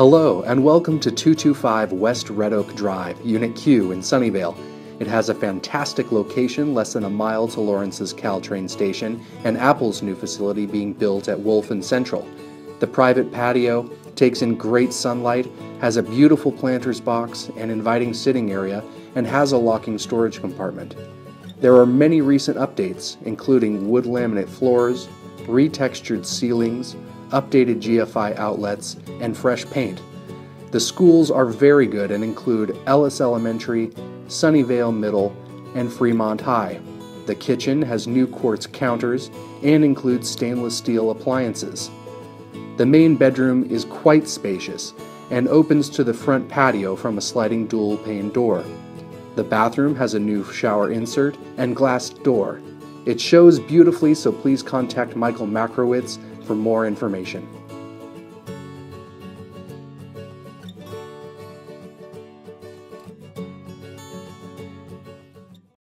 Hello, and welcome to 225 West Red Oak Drive, Unit Q in Sunnyvale. It has a fantastic location less than a mile to Lawrence's Caltrain station and Apple's new facility being built at Wolfe and Central. The private patio takes in great sunlight, has a beautiful planter's box, an inviting sitting area, and has a locking storage compartment. There are many recent updates, including wood laminate floors, retextured ceilings, updated GFI outlets, and fresh paint. The schools are very good and include Ellis Elementary, Sunnyvale Middle, and Fremont High. The kitchen has new quartz counters and includes stainless steel appliances. The main bedroom is quite spacious and opens to the front patio from a sliding dual pane door. The bathroom has a new shower insert and glass door. It shows beautifully, so please contact Michael Majchrowicz for more information.